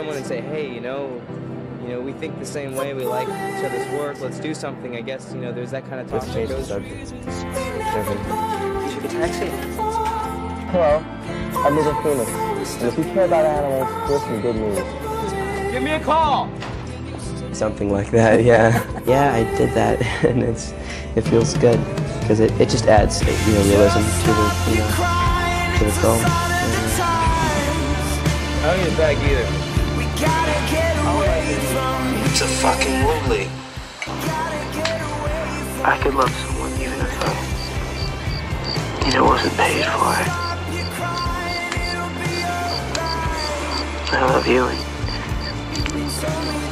someone and say, hey, you know, you know, we think the same way. We like each other's work. Let's do something. I guess you know, there's that kind of talk that goes. Taxi. Hello, I'm Little Phoenix, and if you care about animals, here's some good news. Give me a call. Something like that, yeah. yeah, I did that, and it's it feels good because it, it just adds you know realism to the you know to the film. I don't need a bag either. It's a fucking movie. I could love someone even if I you know wasn't paid for it. I love you and no baby.